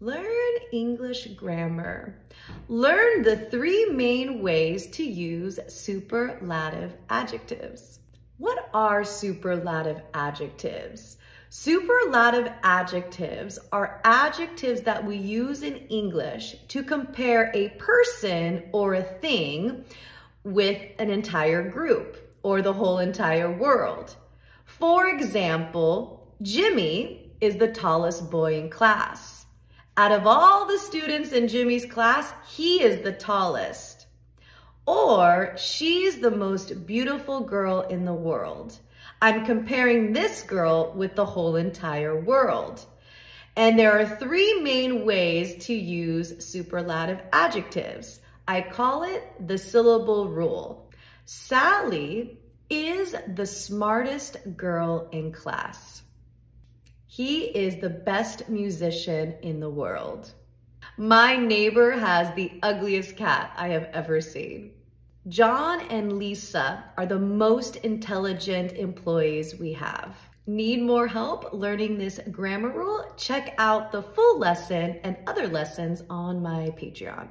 Learn English grammar. Learn the three main ways to use superlative adjectives. What are superlative adjectives? Superlative adjectives are adjectives that we use in English to compare a person or a thing with an entire group or the whole entire world. For example, Jimmy is the tallest boy in class. Out of all the students in Jimmy's class, he is the tallest. Or she's the most beautiful girl in the world. I'm comparing this girl with the whole entire world. And there are three main ways to use superlative adjectives. I call it the syllable rule. Sally is the smartest girl in class. He is the best musician in the world. My neighbor has the ugliest cat I have ever seen. John and Lisa are the most intelligent employees we have. Need more help learning this grammar rule? Check out the full lesson and other lessons on my Patreon.